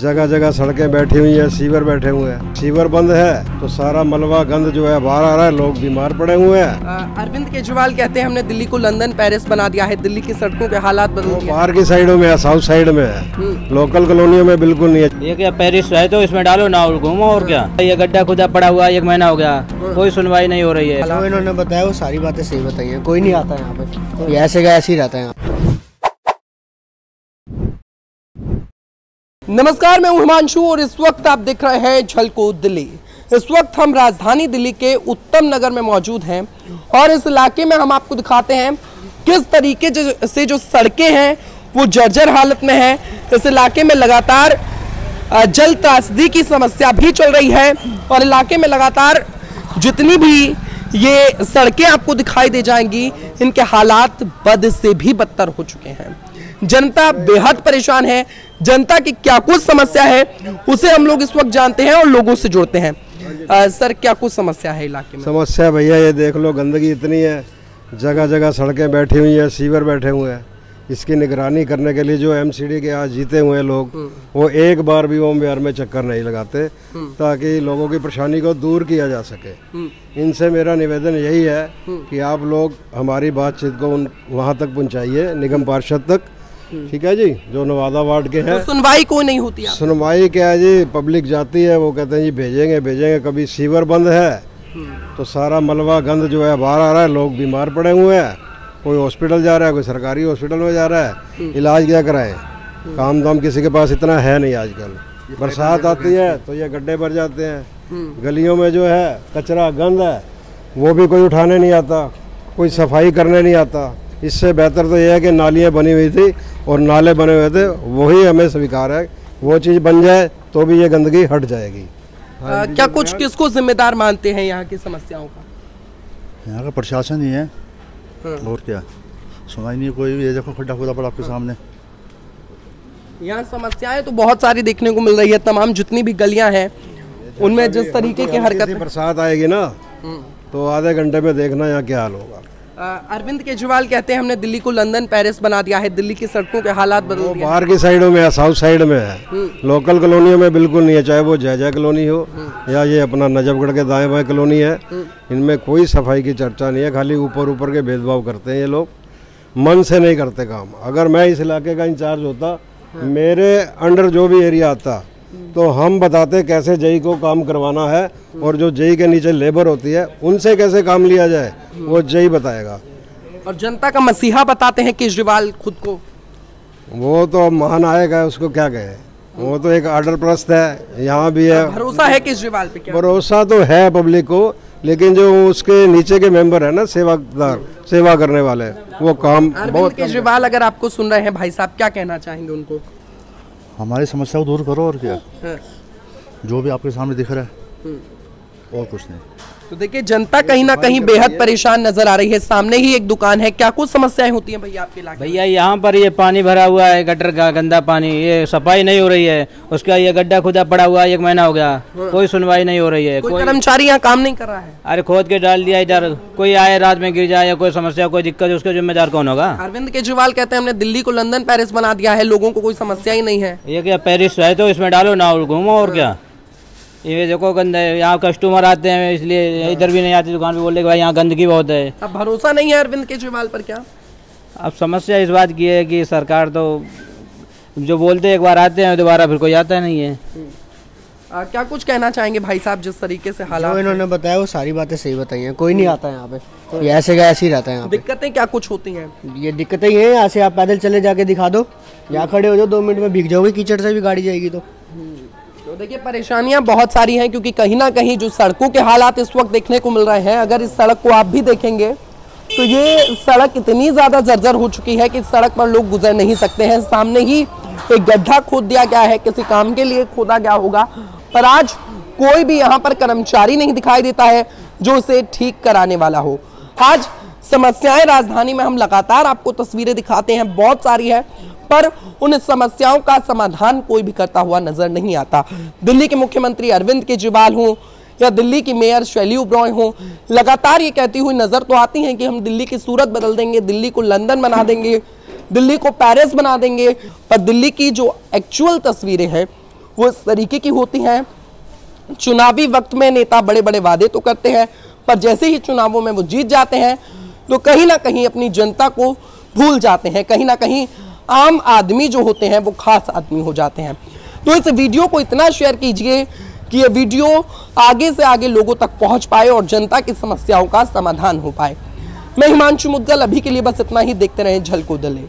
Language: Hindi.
जगह जगह सड़कें बैठी हुई हैं सीवर बैठे हुए हैं। सीवर बंद है तो सारा मलबा गंद जो है बाहर आ रहा है लोग बीमार पड़े हुए हैं। अरविंद केजरीवाल कहते हैं हमने दिल्ली को लंदन पेरिस बना दिया है। दिल्ली की सड़कों के हालात बदल दिए। बाहर की साइडों में है साउथ साइड में है। लोकल कॉलोनियों में बिल्कुल नहीं है। ये क्या पेरिस है तो इसमें डालो ना और घूमो और क्या? ये गड्ढा खुदा पड़ा हुआ एक महीना हो गया। कोई सुनवाई नहीं हो रही है। इन्होंने बताया वो सारी बातें सही बताई है। कोई नहीं आता यहाँ पे ऐसे का ऐसे ही रहता है यहाँ नमस्कार, मैं हिमांशु और इस वक्त आप देख रहे हैं झलको दिल्ली। इस वक्त हम राजधानी दिल्ली के उत्तम नगर में मौजूद हैं और इस इलाके में हम आपको दिखाते हैं किस तरीके से जो सड़कें हैं, वो जर्जर हालत में है। इस इलाके में लगातार जल त्रासदी की समस्या भी चल रही है और इलाके में लगातार जितनी भी ये सड़कें आपको दिखाई दे जाएँगी, इनके हालात बद से भी बदतर हो चुके हैं। जनता बेहद परेशान है जनता की क्या कुछ समस्या है उसे हम लोग इस वक्त जानते हैं और लोगों से जुड़ते हैं। अ, सर क्या कुछ समस्या है इलाके में? समस्या भैया ये देख लो गंदगी इतनी है जगह जगह सड़कें बैठी हुई हैं सीवर बैठे हुए हैं। इसकी निगरानी करने के लिए जो एमसीडी के आज जीते हुए हैं लोग वो एक बार भी ओम बिहार में चक्कर नहीं लगाते ताकि लोगों की परेशानी को दूर किया जा सके। इनसे मेरा निवेदन यही है कि आप लोग हमारी बातचीत को उन वहाँ तक पहुँचाइए निगम पार्षद तक। ठीक है जी जो नवादा वार्ड के हैं। तो सुनवाई कोई नहीं होती सुनवाई क्या है जी पब्लिक जाती है वो कहते हैं जी भेजेंगे भेजेंगे कभी सीवर बंद है। तो सारा मलबा गंद जो है बाहर आ रहा है लोग बीमार पड़े हुए हैं। कोई हॉस्पिटल जा रहा है कोई सरकारी हॉस्पिटल में जा रहा है इलाज क्या कराए? काम दाम किसी के पास इतना है नहीं आजकल। बरसात आती है तो ये गड्ढे भर जाते हैं। गलियों में जो है कचरा गंद है वो भी कोई उठाने नहीं आता कोई सफ़ाई करने नहीं आता। इससे बेहतर तो यह है कि नालियाँ बनी हुई थी और नाले बने हुए थे वही हमें स्वीकार है। वो चीज़ बन जाए तो भी ये गंदगी हट जाएगी। अ, क्या कुछ किसको जिम्मेदार मानते हैं यहाँ की समस्याओं का? यहाँ का प्रशासन ही है। और क्या? सुनाई नहीं कोई भी। ये देखो खड्डा खुदा पड़ा आपके सामने। यहाँ समस्याएँ तो बहुत सारी देखने को मिल रही है। तमाम जितनी भी गलियाँ हैं उनमें जिस तरीके की हरकत बरसात आएगी ना तो आधे घंटे में देखना यहाँ क्या हाल होगा। अरविंद केजरीवाल कहते हैं हमने दिल्ली को लंदन पेरिस बना दिया है। दिल्ली की सड़कों के हालात बदल वो बाहर की साइडों में है साउथ साइड में है। लोकल कॉलोनियों में बिल्कुल नहीं है चाहे वो जय जय कॉलोनी हो या ये अपना नजफगढ़ के दाएँ बाएँ कॉलोनी है इनमें कोई सफ़ाई की चर्चा नहीं है खाली ऊपर ऊपर के भेदभाव करते हैं ये लोग। मन से नहीं करते काम। अगर मैं इस इलाके का इंचार्ज होता मेरे अंडर जो भी एरिया आता तो हम बताते कैसे जई को काम करवाना है और जो जई के नीचे लेबर होती है उनसे कैसे काम लिया जाए वो जई बताएगा। और जनता का मसीहा बताते हैं केजरीवाल खुद को। वो तो महानायक है उसको क्या कहे? वो तो एक आर्डर प्रस्त है यहाँ भी है। भरोसा है केजरीवाल पे क्या? भरोसा तो है पब्लिक को लेकिन जो उसके नीचे के मेंबर है ना सेवादार सेवा करने वाले वो काम बहुत केजरीवाल अगर आपको सुन रहे हैं भाई साहब क्या कहना चाहेंगे उनको? हमारी समस्या को दूर करो और क्या? हाँ। जो भी आपके सामने दिख रहा है। और कुछ नहीं। तो देखिए जनता कहीं ना कहीं बेहद परेशान नज़र आ रही है। सामने ही एक दुकान है। क्या कुछ समस्याएँ होती हैं भैया आपके इलाके भैया यहाँ पर ये पानी भरा हुआ है गटर का गंदा पानी। ये सफ़ाई नहीं हो रही है। उसका ये गड्ढा खुदा पड़ा हुआ है एक महीना हो गया। कोई सुनवाई नहीं हो रही है। कोई कर्मचारी यहाँ काम नहीं कर रहा है? अरे खोद के डाल दिया इधर। कोई आए रात में गिर जाए या कोई समस्या कोई दिक्कत है उसका जिम्मेदार कौन होगा? अरविंद केजरीवाल कहते हैं हमने दिल्ली को लंदन पेरिस बना दिया है। लोगों को कोई समस्या ही नहीं है। ये क्या पेरिस है तो इसमें डालो ना और घूमो और क्या? ये देखो गंद है यहाँ कस्टमर आते हैं इसलिए इधर भी नहीं आते दुकान पे बोले कि भाई यहाँ गंदगी बहुत है। अब भरोसा नहीं है अरविंद केजरीवाल पर क्या? अब समस्या इस बात की है कि सरकार तो जो बोलते हैं एक बार आते हैं दोबारा फिर कोई आता नहीं है। आ, क्या कुछ कहना चाहेंगे भाई साहब जिस तरीके से हालात इन्होंने बताया वो सारी बातें सही बताई हैं कोई नहीं आता है यहाँ पे। ऐसे का ऐसे ही रहता है यहाँ दिक्कतें क्या कुछ होती हैं? ये दिक्कतें ही हैं यहाँ से आप पैदल चले जाके दिखा दो। यहाँ खड़े हो जाओ दो मिनट में भीग जाओगे कीचड़ से भी गाड़ी जाएगी तो। तो देखिए, परेशानियाँ बहुत सारी हैं, क्योंकि कहीं ना कहीं जो सड़कों के हालात इस वक्त देखने को मिल रहे हैं, अगर इस सड़क को आप भी देखेंगे तो ये सड़क इतनी ज़्यादा जर्जर हो चुकी है कि इस सड़क पर लोग गुजर नहीं सकते हैं। सामने ही एक गड्ढा खोद दिया गया है, किसी काम के लिए खोदा गया होगा, पर आज कोई भी यहाँ पर कर्मचारी नहीं दिखाई देता है जो इसे ठीक कराने वाला हो। आज समस्याएँ राजधानी में हम लगातार आपको तस्वीरें दिखाते हैं, बहुत सारी है, पर उन समस्याओं का समाधान कोई भी करता हुआ नज़र नहीं आता। दिल्ली के मुख्यमंत्री अरविंद केजरीवाल हों या दिल्ली की मेयर शैली उब्रॉय हों, लगातार ये कहती हुई नज़र तो आती हैं कि हम दिल्ली की सूरत बदल देंगे, दिल्ली को लंदन बना देंगे, दिल्ली को पेरिस बना देंगे, पर दिल्ली की जो एक्चुअल तस्वीरें हैं, वो इस तरीके की होती हैं। चुनावी वक्त में नेता बड़े बड़े वादे तो करते हैं, पर जैसे ही चुनावों में वो जीत जाते हैं तो कहीं ना कहीं अपनी जनता को भूल जाते हैं। कहीं ना कहीं आम आदमी जो होते हैं, वो खास आदमी हो जाते हैं। तो इस वीडियो को इतना शेयर कीजिए कि ये वीडियो आगे से आगे लोगों तक पहुँच पाए और जनता की समस्याओं का समाधान हो पाए। मैं हिमांशु मुद्गल, अभी के लिए बस इतना ही। देखते रहें झलको दले।